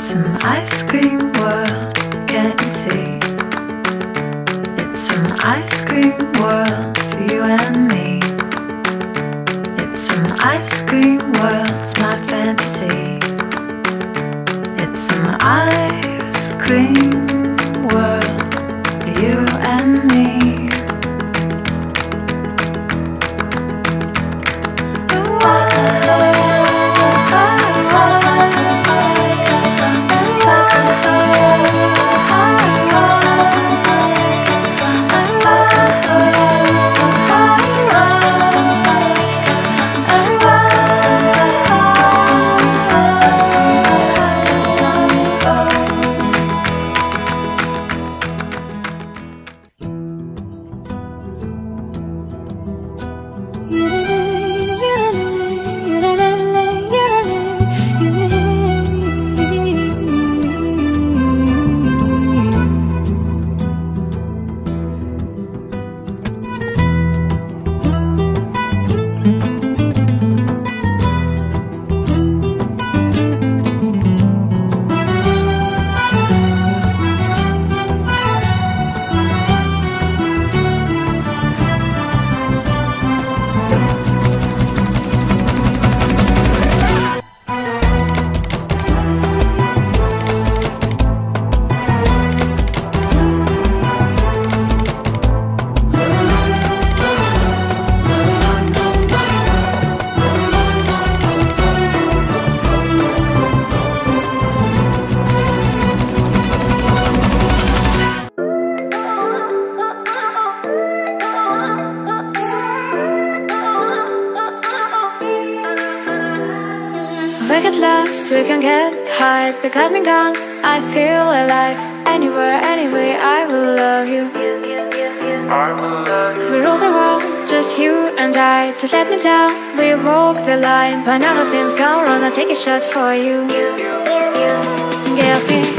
It's an ice cream world, can't you see? It's an ice cream world for you and me. It's an ice cream world, it's my fantasy. It's an ice cream world for you We get lost, we can get high Because me gone, I feel alive. Anywhere, anyway, I will love you. We rule the world, just you and I. Just let me down, we walk the line. But now nothing's gone wrong, I take a shot for you. Give me